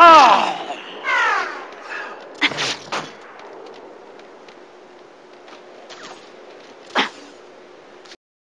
Ah!